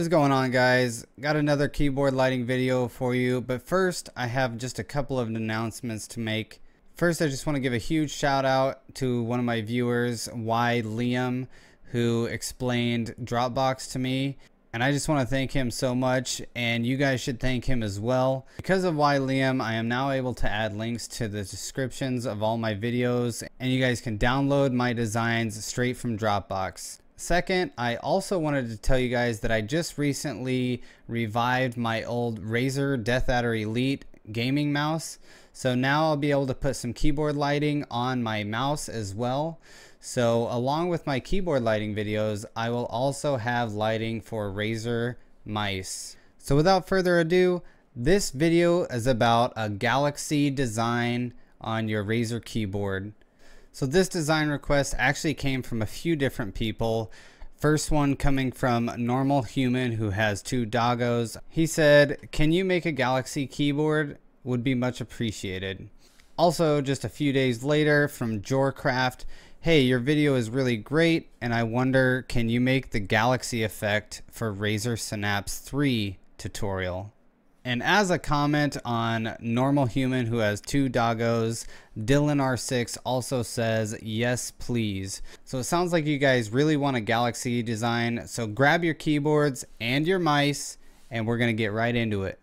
Is going on guys? Got another keyboard lighting video for you, but first I have just a couple of announcements to make. First I just want to give a huge shout out to one of my viewers, Y Liam, who explained Dropbox to me. And I just want to thank him so much, and you guys should thank him as well. Because of why Liam, I am now able to add links to the descriptions of all my videos, and you guys can download my designs straight from Dropbox. Second, I also wanted to tell you guys that I just recently revived my old Razer DeathAdder Elite gaming mouse. So now I'll be able to put some keyboard lighting on my mouse as well. So along with my keyboard lighting videos, I will also have lighting for Razer mice. So without further ado, this video is about a Galaxy design on your Razer keyboard. So this design request actually came from a few different people. First one coming from a Normal Human who has two doggos. He said, can you make a Galaxy keyboard? Would be much appreciated. Also, just a few days later from Jorcraft, hey, your video is really great and I wonder, can you make the Galaxy effect for Razer Synapse 3 tutorial? And as a comment on Normal Human who has two doggos, Dylan R6 also says, yes, please. So it sounds like you guys really want a Galaxy design. So grab your keyboards and your mice and we're going to get right into it.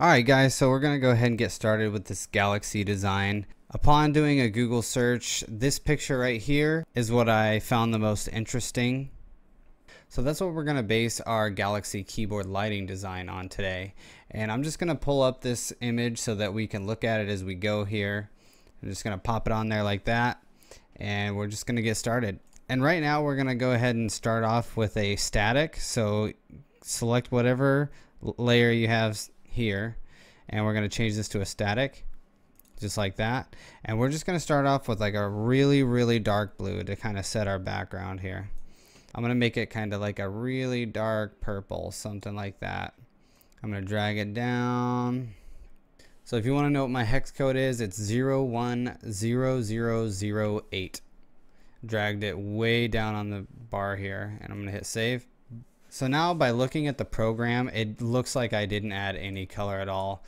Alright guys, so we're going to go ahead and get started with this Galaxy design. Upon doing a Google search, this picture right here is what I found the most interesting. So that's what we're going to base our Galaxy keyboard lighting design on today. And I'm just going to pull up this image so that we can look at it as we go here. I'm just going to pop it on there like that. And we're just going to get started. And right now we're going to go ahead and start off with a static. So select whatever layer you have here. And we're going to change this to a static just like that. And we're just going to start off with like a really, really dark blue to kind of set our background here. I'm going to make it kind of like a really dark purple, something like that. I'm going to drag it down. So if you want to know what my hex code is, it's 010008. Dragged it way down on the bar here and I'm going to hit save. So now by looking at the program, it looks like I didn't add any color at all.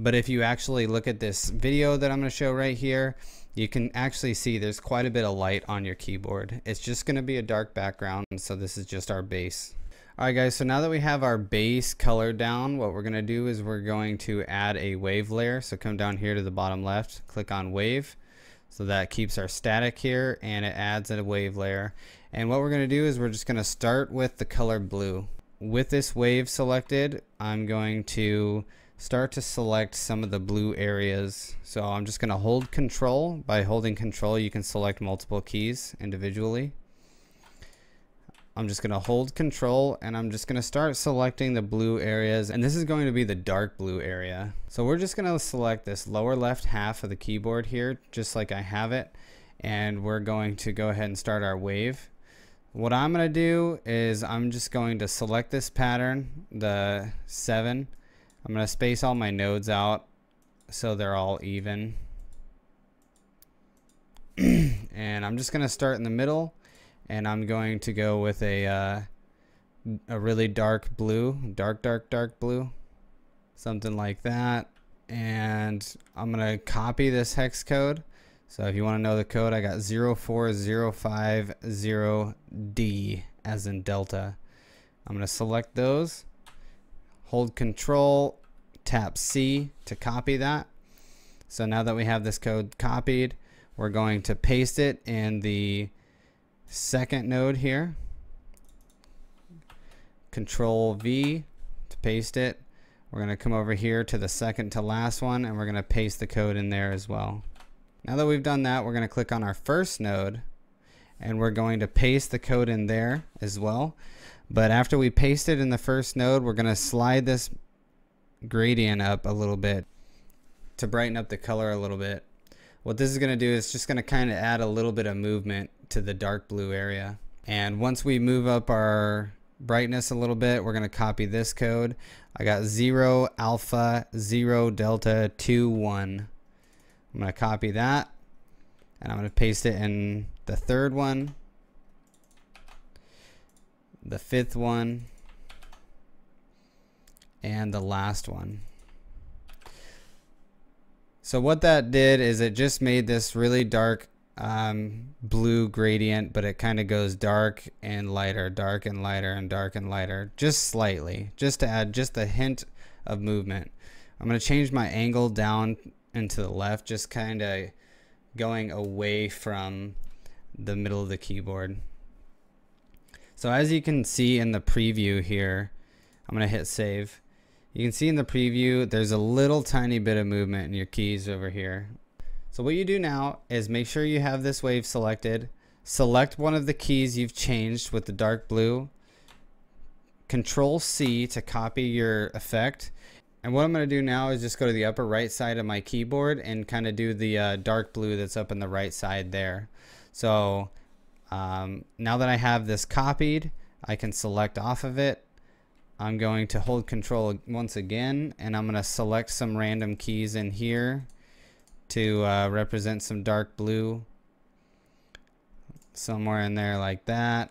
But if you actually look at this video that I'm going to show right here, you can actually see there's quite a bit of light on your keyboard. It's just going to be a dark background, so this is just our base. Alright guys, so now that we have our base color down, what we're going to do is we're going to add a wave layer. So come down here to the bottom left, click on wave. So that keeps our static here and it adds a wave layer. And what we're going to do is we're just going to start with the color blue. With this wave selected, I'm going to start to select some of the blue areas. So I'm just going to hold control. By holding control, you can select multiple keys individually. I'm just going to hold control and I'm just going to start selecting the blue areas and this is going to be the dark blue area. So we're just going to select this lower left half of the keyboard here just like I have it and we're going to go ahead and start our wave. What I'm going to do is I'm just going to select this pattern, the 7, I'm going to space all my nodes out so they're all even. and I'm just going to start in the middle and I'm going to go with a, uh, a really dark blue, dark, dark, dark blue, something like that. And I'm going to copy this hex code. So if you want to know the code, I got 04050D as in Delta. I'm going to select those hold control, tap C to copy that. So now that we have this code copied, we're going to paste it in the second node here. Control V to paste it. We're going to come over here to the second to last one and we're going to paste the code in there as well. Now that we've done that, we're going to click on our first node and we're going to paste the code in there as well. But after we paste it in the first node, we're going to slide this gradient up a little bit to brighten up the color a little bit. What this is going to do is just going to kind of add a little bit of movement to the dark blue area. And once we move up our brightness a little bit, we're going to copy this code. I got 0 alpha 0 delta 2 1. I'm going to copy that and I'm going to paste it in the third one, the fifth one, and the last one. So what that did is it just made this really dark um, blue gradient, but it kind of goes dark and lighter, dark and lighter, and dark and lighter, just slightly, just to add just a hint of movement. I'm going to change my angle down and to the left, just kind of going away from the middle of the keyboard. So as you can see in the preview here, I'm going to hit save. You can see in the preview, there's a little tiny bit of movement in your keys over here. So what you do now is make sure you have this wave selected. Select one of the keys you've changed with the dark blue. Control C to copy your effect. And what I'm going to do now is just go to the upper right side of my keyboard and kind of do the uh, dark blue that's up in the right side there. So um, now that I have this copied, I can select off of it. I'm going to hold control once again and I'm going to select some random keys in here to uh, represent some dark blue somewhere in there like that.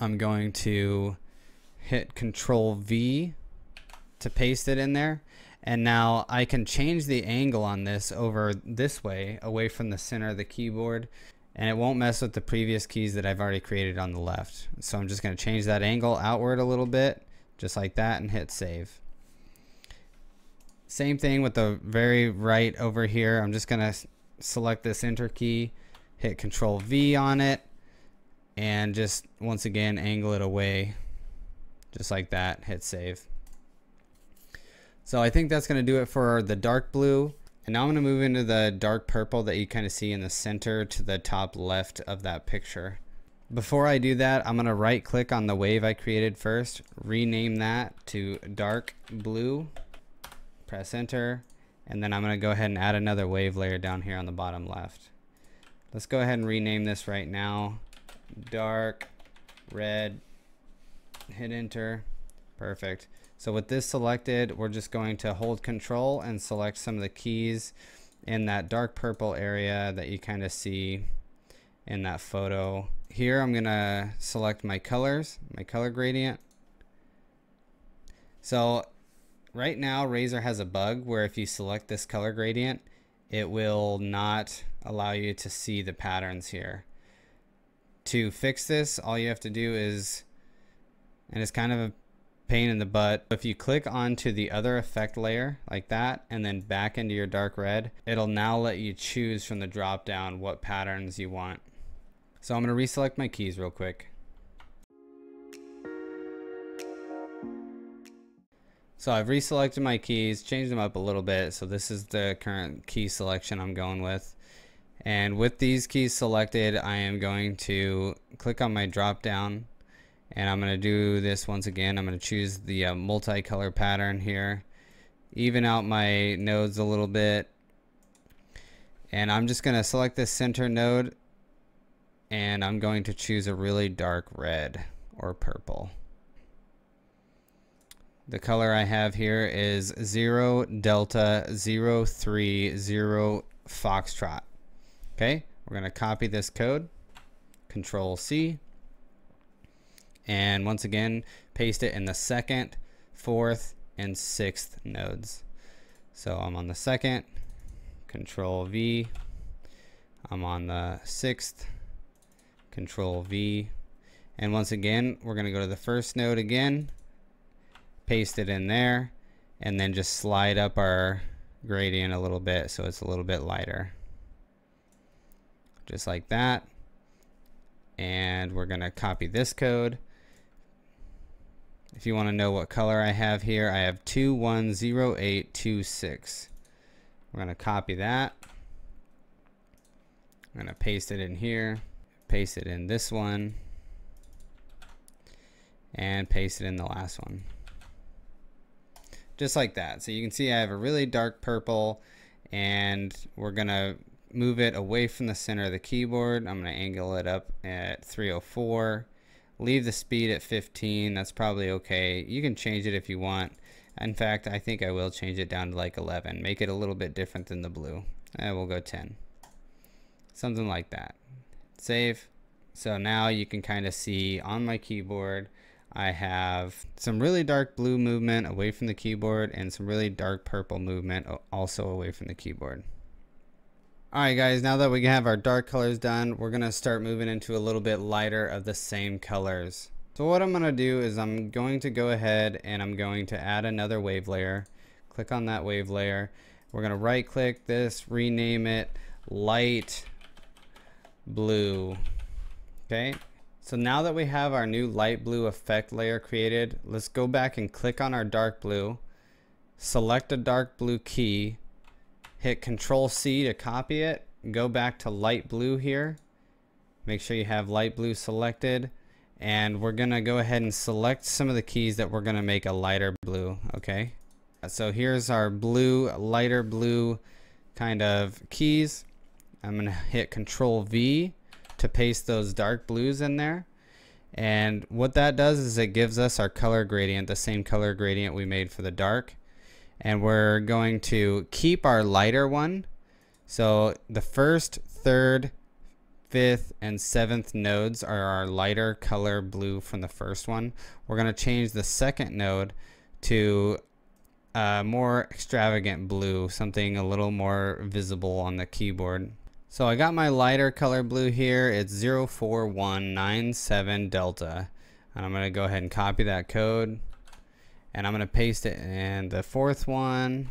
I'm going to hit control V to paste it in there. And now I can change the angle on this over this way, away from the center of the keyboard. And it won't mess with the previous keys that I've already created on the left. So I'm just going to change that angle outward a little bit, just like that, and hit save. Same thing with the very right over here. I'm just going to select this enter key, hit control V on it, and just once again angle it away, just like that, hit save. So I think that's going to do it for the dark blue. And now I'm going to move into the dark purple that you kind of see in the center to the top left of that picture. Before I do that, I'm going to right click on the wave I created first, rename that to dark blue, press enter, and then I'm going to go ahead and add another wave layer down here on the bottom left. Let's go ahead and rename this right now, dark red, hit enter, perfect. So with this selected, we're just going to hold control and select some of the keys in that dark purple area that you kind of see in that photo. Here I'm to select my colors, my color gradient. So right now Razer has a bug where if you select this color gradient, it will not allow you to see the patterns here. To fix this, all you have to do is, and it's kind of a pain in the butt. If you click onto the other effect layer like that and then back into your dark red, it'll now let you choose from the drop down what patterns you want. So I'm going to reselect my keys real quick. So I've reselected my keys, changed them up a little bit. So this is the current key selection I'm going with. And with these keys selected, I am going to click on my drop down and I'm going to do this once again. I'm going to choose the uh, multicolor pattern here. Even out my nodes a little bit. And I'm just going to select this center node. And I'm going to choose a really dark red or purple. The color I have here is 0 Delta 030 Foxtrot. Okay, we're going to copy this code. Control C and once again paste it in the second fourth and sixth nodes. So I'm on the second control V. I'm on the sixth control V. And once again we're gonna go to the first node again paste it in there and then just slide up our gradient a little bit so it's a little bit lighter. Just like that. And we're gonna copy this code if you want to know what color I have here, I have 210826. We're going to copy that. I'm going to paste it in here, paste it in this one, and paste it in the last one. Just like that. So you can see I have a really dark purple and we're going to move it away from the center of the keyboard. I'm going to angle it up at 304 leave the speed at 15 that's probably okay you can change it if you want in fact I think I will change it down to like 11 make it a little bit different than the blue And we'll go 10. Something like that. Save. So now you can kind of see on my keyboard, I have some really dark blue movement away from the keyboard and some really dark purple movement also away from the keyboard. Alright guys, now that we have our dark colors done, we're going to start moving into a little bit lighter of the same colors. So what I'm going to do is I'm going to go ahead and I'm going to add another wave layer. Click on that wave layer. We're going to right click this, rename it light blue. Okay, so now that we have our new light blue effect layer created, let's go back and click on our dark blue, select a dark blue key, hit control C to copy it, go back to light blue here, make sure you have light blue selected, and we're gonna go ahead and select some of the keys that we're gonna make a lighter blue, okay? So here's our blue, lighter blue kind of keys. I'm gonna hit control V to paste those dark blues in there. And what that does is it gives us our color gradient, the same color gradient we made for the dark. And we're going to keep our lighter one. So the first, third, fifth, and seventh nodes are our lighter color blue from the first one. We're going to change the second node to a more extravagant blue, something a little more visible on the keyboard. So I got my lighter color blue here. It's 04197 Delta. And I'm going to go ahead and copy that code. And I'm to paste it in the fourth one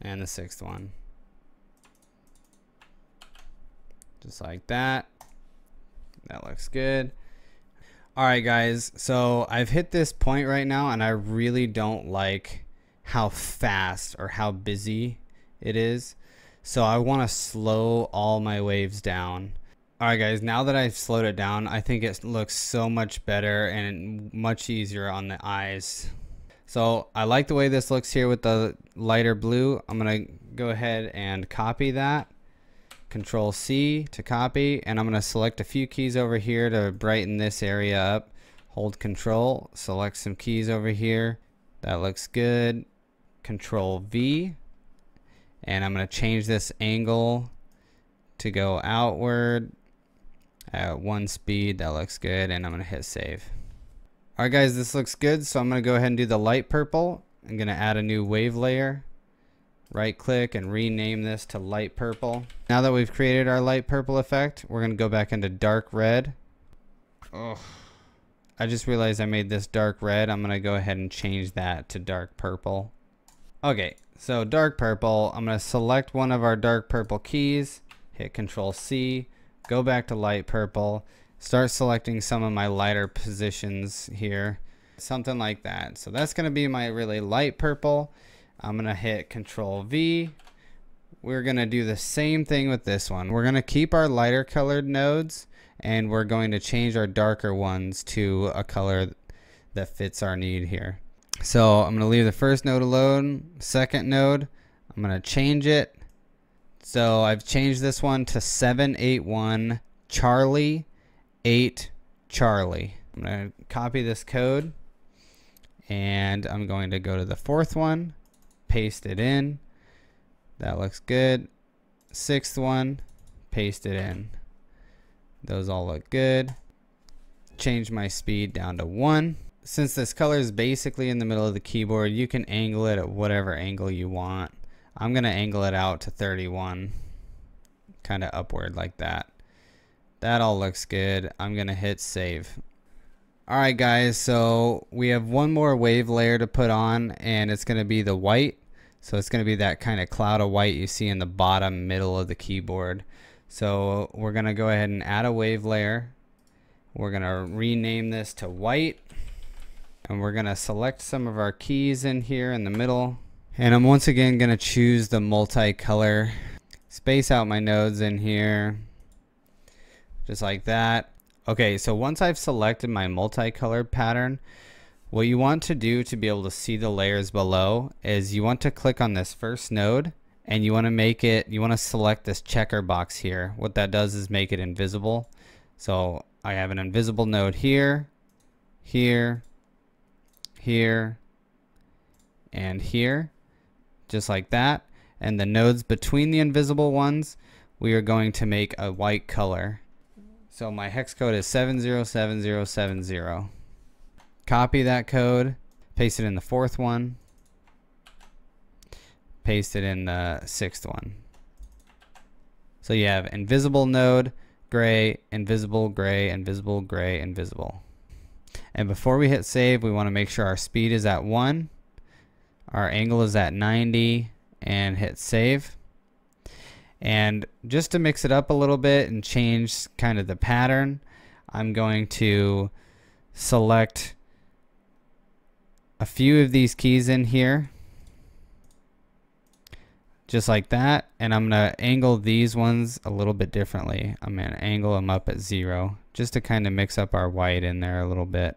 and the sixth one. Just like that. That looks good. Alright guys, so I've hit this point right now and I really don't like how fast or how busy it is. So I want to slow all my waves down. Alright guys, now that I've slowed it down, I think it looks so much better and much easier on the eyes. So I like the way this looks here with the lighter blue. I'm to go ahead and copy that. Control C to copy and I'm to select a few keys over here to brighten this area up. Hold control, select some keys over here. That looks good. Control V and I'm to change this angle to go outward at one speed that looks good and I'm going to hit save. Alright guys this looks good so I'm going to go ahead and do the light purple. I'm going to add a new wave layer. Right click and rename this to light purple. Now that we've created our light purple effect we're going to go back into dark red. Oh I just realized I made this dark red. I'm going to go ahead and change that to dark purple. Okay so dark purple, I'm going to select one of our dark purple keys, hit control C, go back to light purple, start selecting some of my lighter positions here, something like that. So that's going to be my really light purple. I'm going to hit control V. We're going to do the same thing with this one. We're going to keep our lighter colored nodes and we're going to change our darker ones to a color that fits our need here. So I'm going to leave the first node alone. Second node, I'm going to change it. So I've changed this one to 781 Charlie 8 Charlie. I'm going to copy this code and I'm going to go to the fourth one, paste it in. That looks good. Sixth one, paste it in. Those all look good. Change my speed down to 1 since this color is basically in the middle of the keyboard, you can angle it at whatever angle you want. I'm going to angle it out to 31, kind of upward like that. That all looks good. I'm going to hit save. Alright guys, so we have one more wave layer to put on and it's going to be the white. So it's going to be that kind of cloud of white you see in the bottom middle of the keyboard. So we're going to go ahead and add a wave layer. We're going to rename this to white and we're gonna select some of our keys in here in the middle and I'm once again gonna choose the multicolor. Space out my nodes in here. Just like that. Okay so once I've selected my multicolored pattern what you want to do to be able to see the layers below is you want to click on this first node and you want to make it you want to select this checker box here. What that does is make it invisible. So I have an invisible node here here here and here just like that and the nodes between the invisible ones, we are going to make a white color. So my hex code is 707070. Copy that code, paste it in the fourth one, paste it in the sixth one. So you have invisible node, gray, invisible, gray, invisible, gray, invisible. And before we hit save, we want to make sure our speed is at 1, our angle is at 90, and hit save. And just to mix it up a little bit and change kind of the pattern, I'm going to select a few of these keys in here just like that. And I'm gonna angle these ones a little bit differently. I'm gonna angle them up at zero just to kind of mix up our white in there a little bit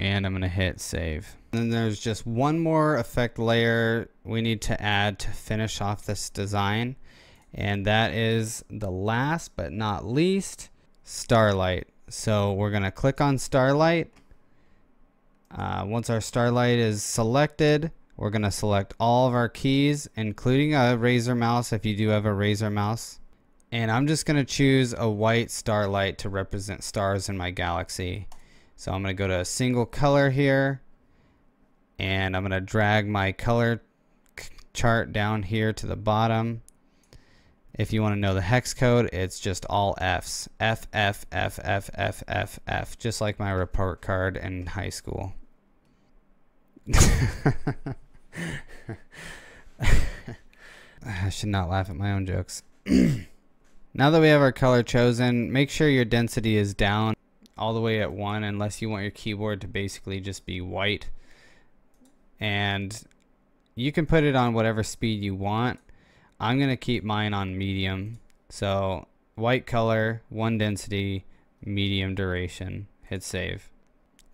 and I'm gonna hit save and then there's just one more effect layer we need to add to finish off this design and that is the last but not least starlight so we're gonna click on starlight uh, once our starlight is selected we're going to select all of our keys, including a Razer mouse if you do have a Razer mouse. And I'm just going to choose a white starlight to represent stars in my galaxy. So I'm going to go to a single color here. And I'm going to drag my color chart down here to the bottom. If you want to know the hex code, it's just all F's. F, F, F, F, F, F, F. Just like my report card in high school. I should not laugh at my own jokes. now that we have our color chosen, make sure your density is down all the way at 1 unless you want your keyboard to basically just be white. And you can put it on whatever speed you want. I'm going to keep mine on medium. So white color, 1 density, medium duration. Hit save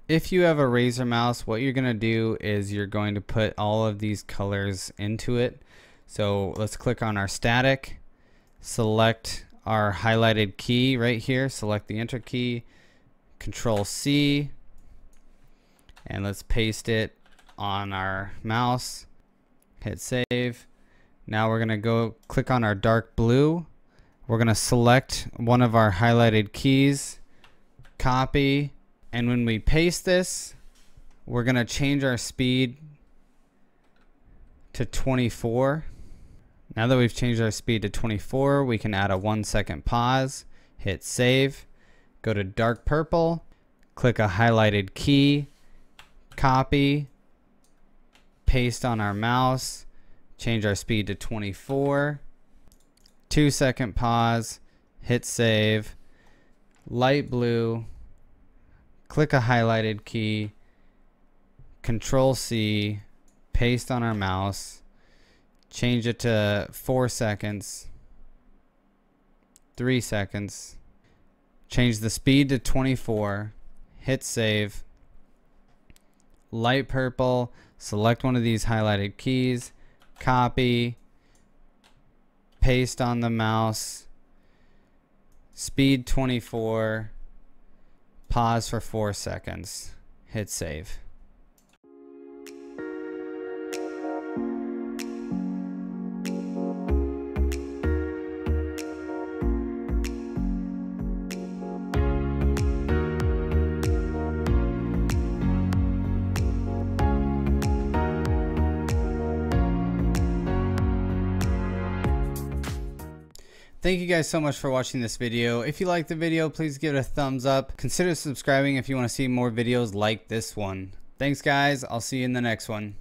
if you have a Razer mouse, what you're going to do is you're going to put all of these colors into it. So let's click on our static, select our highlighted key right here, select the enter key, control C, and let's paste it on our mouse, hit save. Now we're going to go click on our dark blue. We're going to select one of our highlighted keys, copy, and when we paste this, we're going to change our speed to 24. Now that we've changed our speed to 24, we can add a one second pause, hit save, go to dark purple, click a highlighted key, copy, paste on our mouse, change our speed to 24, two second pause, hit save, light blue, click a highlighted key, control C, paste on our mouse, change it to 4 seconds, 3 seconds, change the speed to 24, hit save, light purple, select one of these highlighted keys, copy, paste on the mouse, speed 24, Pause for four seconds. Hit save. Thank you guys so much for watching this video. If you liked the video, please give it a thumbs up. Consider subscribing if you want to see more videos like this one. Thanks guys. I'll see you in the next one.